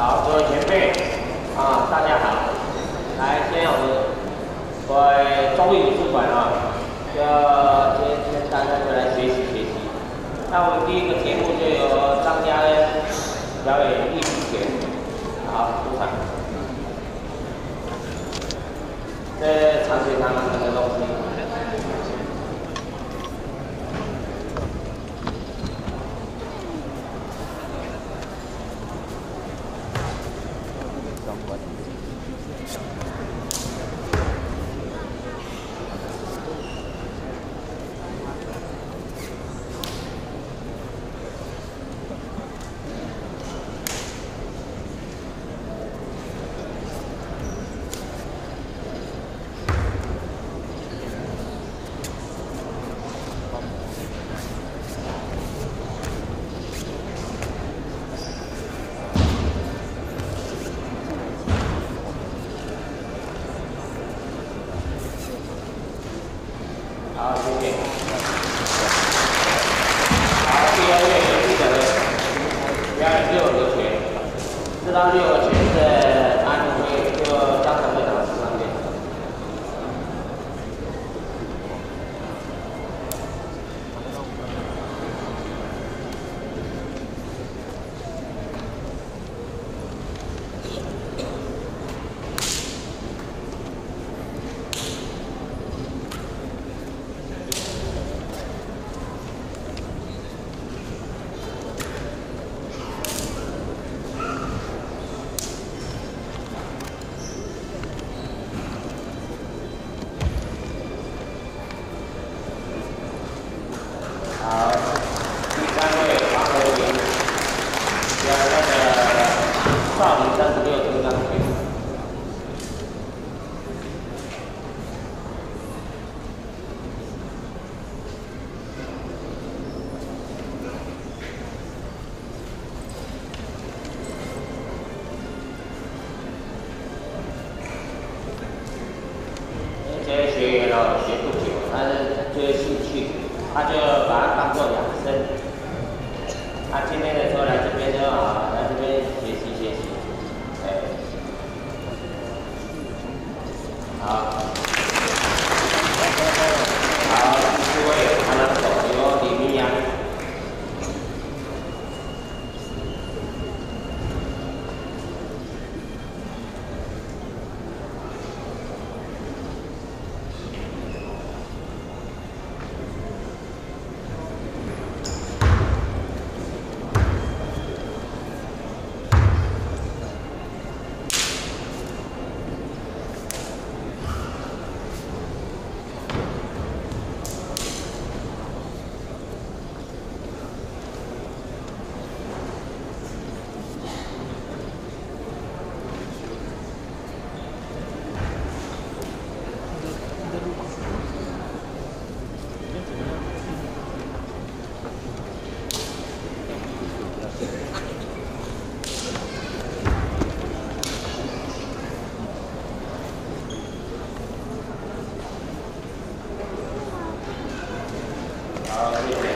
好，各位前辈啊，大家好。来，今天我们各位中立美术馆啊，要今天大家就来学习学习。那我们第一个节目就由张家恩表演立体拳，好，出场。这长水长长的东西。好，谢谢。好，第二位有记者的表演六合拳，知道六合拳的安徽就张常队长师上面。好，第三位黄和平，表演那个少林三十六金刚拳。这些学员哦，学不久，但是这个兴趣，他就把它当做养生。他今天的 Uh,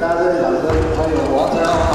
大家热烈掌声欢迎王晨豪老师。